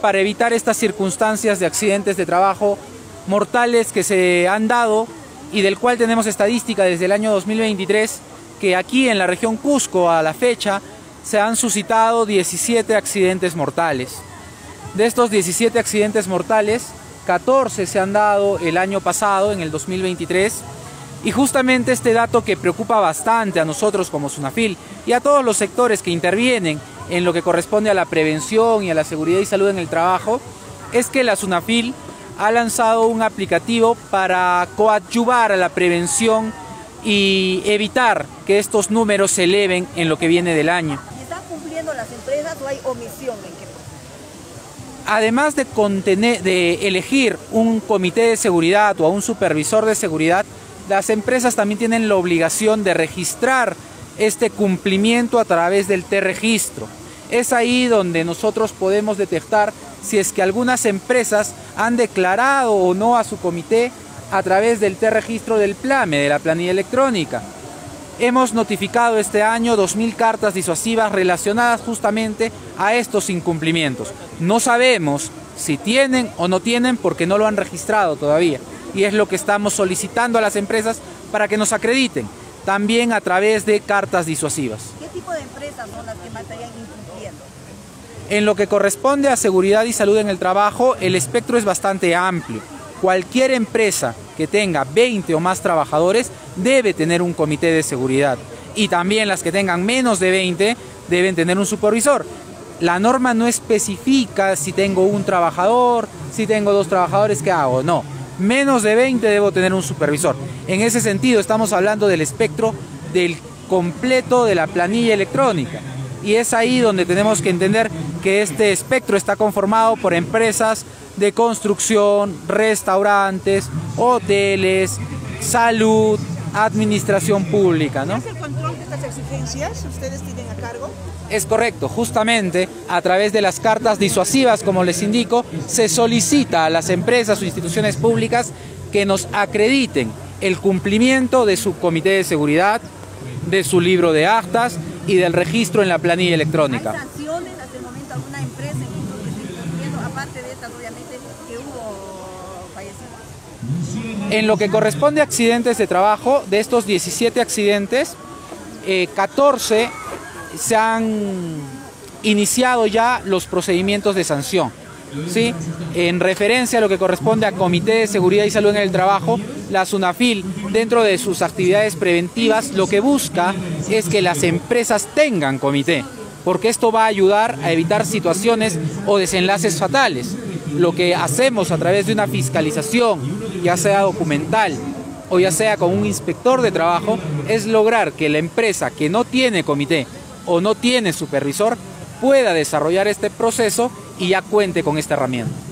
Para evitar estas circunstancias de accidentes de trabajo mortales que se han dado y del cual tenemos estadística desde el año 2023, que aquí en la región Cusco a la fecha se han suscitado 17 accidentes mortales. De estos 17 accidentes mortales, 14 se han dado el año pasado, en el 2023, y justamente este dato que preocupa bastante a nosotros como SUNAFIL y a todos los sectores que intervienen en lo que corresponde a la prevención y a la seguridad y salud en el trabajo, es que la SUNAFIL ha lanzado un aplicativo para coadyuvar a la prevención y evitar que estos números se eleven en lo que viene del año. ¿Y están cumpliendo las empresas o hay omisión en qué Además de, contener, de elegir un comité de seguridad o a un supervisor de seguridad, las empresas también tienen la obligación de registrar este cumplimiento a través del T-registro. Es ahí donde nosotros podemos detectar si es que algunas empresas han declarado o no a su comité a través del T-registro del PLAME, de la planilla electrónica. Hemos notificado este año 2.000 cartas disuasivas relacionadas justamente a estos incumplimientos. No sabemos si tienen o no tienen porque no lo han registrado todavía. Y es lo que estamos solicitando a las empresas para que nos acrediten, también a través de cartas disuasivas. ¿Qué tipo de empresas son las que más estarían incumpliendo? En lo que corresponde a seguridad y salud en el trabajo, el espectro es bastante amplio cualquier empresa que tenga 20 o más trabajadores debe tener un comité de seguridad. Y también las que tengan menos de 20 deben tener un supervisor. La norma no especifica si tengo un trabajador, si tengo dos trabajadores, ¿qué hago? No. Menos de 20 debo tener un supervisor. En ese sentido estamos hablando del espectro del completo de la planilla electrónica. Y es ahí donde tenemos que entender que este espectro está conformado por empresas de construcción, restaurantes, hoteles, salud, administración pública. ¿no? ¿Es el control de estas exigencias ustedes tienen a cargo? Es correcto, justamente a través de las cartas disuasivas, como les indico, se solicita a las empresas o instituciones públicas que nos acrediten el cumplimiento de su comité de seguridad, de su libro de actas y del registro en la planilla electrónica. ¿Hay sanciones hasta el momento a alguna empresa que aparte de estas obviamente que hubo fallecidos? En lo que corresponde a accidentes de trabajo, de estos 17 accidentes, eh, 14 se han iniciado ya los procedimientos de sanción. ¿sí? En referencia a lo que corresponde a Comité de Seguridad y Salud en el Trabajo, la SUNAFIL, dentro de sus actividades preventivas, lo que busca es que las empresas tengan comité, porque esto va a ayudar a evitar situaciones o desenlaces fatales. Lo que hacemos a través de una fiscalización, ya sea documental o ya sea con un inspector de trabajo, es lograr que la empresa que no tiene comité o no tiene supervisor pueda desarrollar este proceso y ya cuente con esta herramienta.